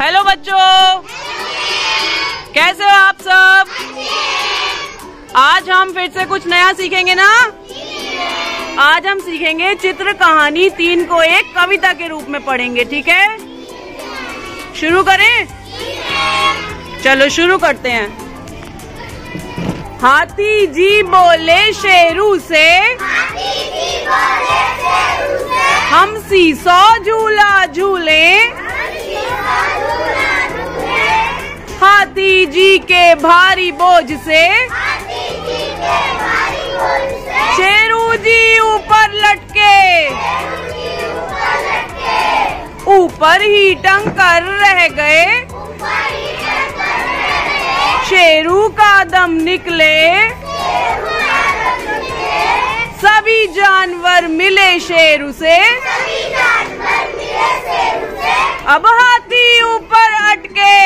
Hello बच्चों। कैसे हो आप सब? आज हम फिर से कुछ नया सीखेंगे ना? आज हम सीखेंगे चित्र कहानी तीन को एक कविता के रूप में पढ़ेंगे ठीक है? शुरू करें? चलो शुरू करते हैं। हाथी जी बोले शेरू से हम सीसौ झूला झूले। हाथी जी के भारी बोझ से शेरू जी ऊपर लटके। ऊपर ही टंग कर रह गए। शेरू का दम निकले। सभी जानवर मिले शेरू से। अब हाथी ऊपर अटके।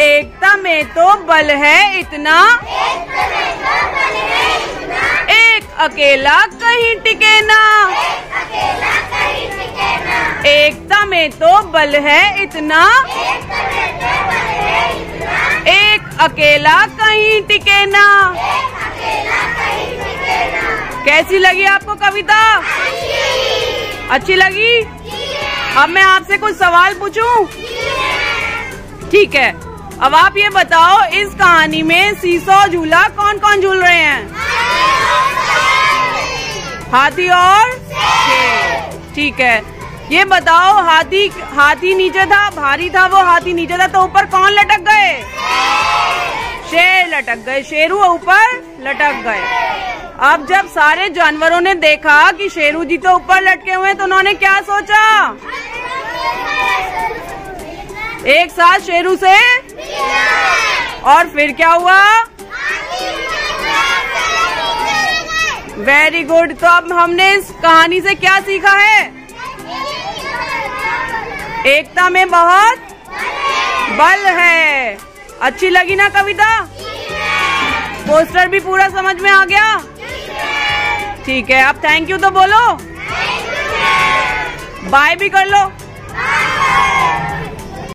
एकता में तो बल है इतना। एक अकेला कहीं टिके ना एकता में तो बल है इतना। एक अकेला कहीं टिके ना कैसी लगी आपको कविता? अच्छी। लगी? अब मैं आपसे कुछ सवाल पूछूँ? ठीक है। अब आप ये बताओ, इस कहानी में सीसो झूला कौन कौन झूल रहे हैं? हाथी और ठीक है। ये बताओ, हाथी हाथी नीचे था, भारी था, वो हाथी नीचे था तो ऊपर कौन लटक गए? शेर लटक गए। शेरू ऊपर लटक गए। अब जब सारे जानवरों ने देखा कि शेरू जी तो ऊपर लटके हुए तो उन्होंने क्या सोचा? एक साथ शेरू से और फिर क्या हुआ? वेरी गुड तो अब हमने इस कहानी से क्या सीखा है? एकता में बहुत बल है। अच्छी लगी ना कविता? पोस्टर भी पूरा समझ में आ गया? ठीक है, अब थैंक यू तो बोलो। बाय भी कर लो।